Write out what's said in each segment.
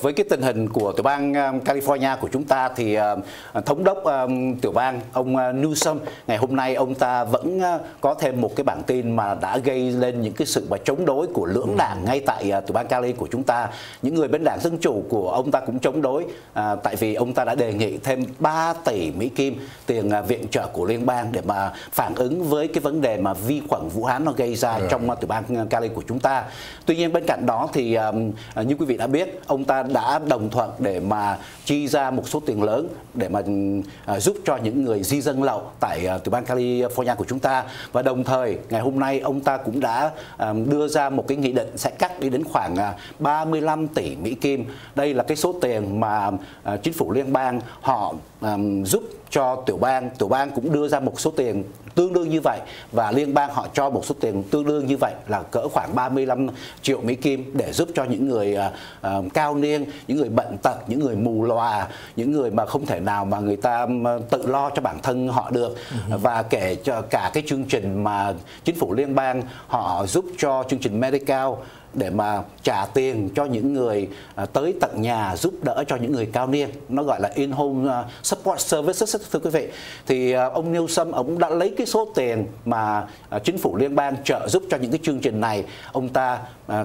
Với cái tình hình của tiểu bang um, California của chúng ta thì um, thống đốc um, tiểu bang ông uh, Newsom ngày hôm nay ông ta vẫn uh, có thêm một cái bản tin mà đã gây lên những cái sự mà chống đối của lưỡng ừ. đảng ngay tại uh, tiểu bang Cali của chúng ta. Những người bên đảng Dân chủ của ông ta cũng chống đối tại vì ông ta đã đề nghị thêm 3 tỷ Mỹ Kim tiền viện trợ của liên bang để mà phản ứng với cái vấn đề mà vi khuẩn Vũ Hán nó gây ra ừ. trong tiểu bang Cali của chúng ta. Tuy nhiên bên cạnh đó thì như quý vị đã biết ông ta đã đồng thuận để mà chi ra một số tiền lớn để mà à, giúp cho những người di dân lậu tại à, tiểu bang California của chúng ta và đồng thời ngày hôm nay ông ta cũng đã à, đưa ra một cái nghị định sẽ cắt đi đến khoảng 35 tỷ Mỹ Kim. Đây là cái số tiền mà chính phủ liên bang họ giúp cho tiểu bang, tiểu bang cũng đưa ra một số tiền tương đương như vậy và liên bang họ cho một số tiền tương đương như vậy là cỡ khoảng 35 triệu Mỹ Kim để giúp cho những người uh, cao niên, những người bệnh tật, những người mù lòa, những người mà không thể nào mà người ta tự lo cho bản thân họ được uh-huh. và kể cho cả cái chương trình mà chính phủ liên bang họ giúp cho chương trình Medical để mà trả tiền cho những người à, tới tận nhà giúp đỡ cho những người cao niên. Nó gọi là in home à, support services, thưa quý vị. Thì à, ông Newsom ông đã lấy cái số tiền mà chính phủ liên bang trợ giúp cho những cái chương trình này. Ông ta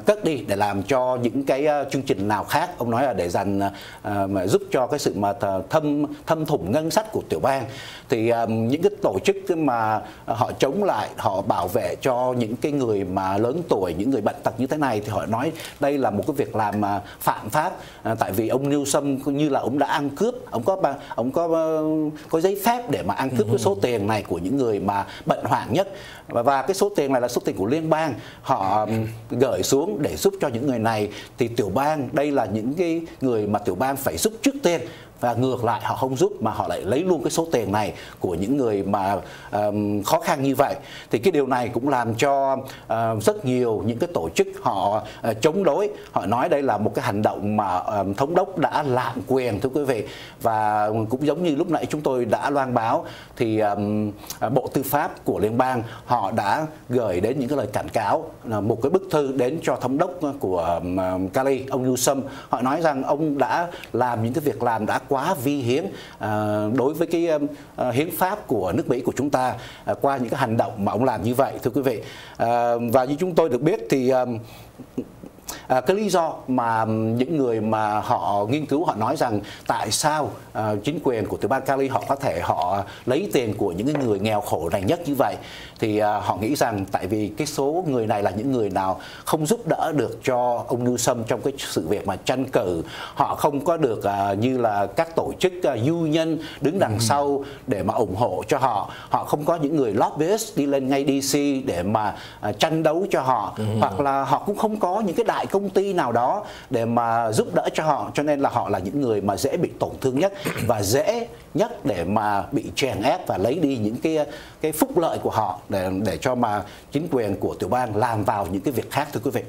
cất đi để làm cho những cái chương trình nào khác. Ông nói là để dành mà giúp cho cái sự mà thâm thâm thủng ngân sách của tiểu bang. Thì những cái tổ chức mà họ chống lại, họ bảo vệ cho những cái người mà lớn tuổi, những người bệnh tật như thế này thì họ nói đây là một cái việc làm mà phạm pháp. À, tại vì ông Newsom như là ông đã ăn cướp ông có ông có ờ, có giấy phép để mà ăn cướp cái số tiền này của những người mà bệnh hoạn nhất. Và, và cái số tiền này là số tiền của liên bang. Họ gửi xuống để giúp cho những người này. Thì tiểu bang đây là những cái người mà tiểu bang phải giúp trước tiên và ngược lại họ không giúp mà họ lại lấy luôn cái số tiền này của những người mà um, khó khăn như vậy. Thì cái điều này cũng làm cho uh, rất nhiều những cái tổ chức họ uh, chống đối. Họ nói đây là một cái hành động mà um, thống đốc đã lạm quyền thưa quý vị. Và cũng giống như lúc nãy chúng tôi đã loan báo thì um, bộ tư pháp của liên bang họ đã gửi đến những cái lời cảnh cáo một cái bức thư đến cho thống đốc của um, Cali ông Newsom. Họ nói rằng ông đã làm những cái việc làm đã quá vi hiến à, đối với cái um, à, hiến pháp của nước Mỹ của chúng ta à, qua những cái hành động mà ông làm như vậy. Thưa quý vị à, và như chúng tôi được biết thì um, à, cái lý do mà những người mà họ nghiên cứu họ nói rằng tại sao à, chính quyền của tiểu bang Cali họ có thể họ lấy tiền của những người nghèo khổ này nhất như vậy thì à, họ nghĩ rằng tại vì cái số người này là những người nào không giúp đỡ được cho ông Newsom trong cái sự việc mà tranh cử họ không có được à, như là các tổ chức à, du nhân đứng đằng ừ. sau để mà ủng hộ cho họ họ không có những người lobbyist đi lên ngay DC để mà à, tranh đấu cho họ ừ. hoặc là họ cũng không có những cái đại công ty nào đó để mà giúp đỡ cho họ, cho nên là họ là những người mà dễ bị tổn thương nhất và dễ nhất để mà bị chèn ép và lấy đi những cái cái phúc lợi của họ để để cho mà chính quyền của tiểu bang làm vào những cái việc khác, thưa quý vị.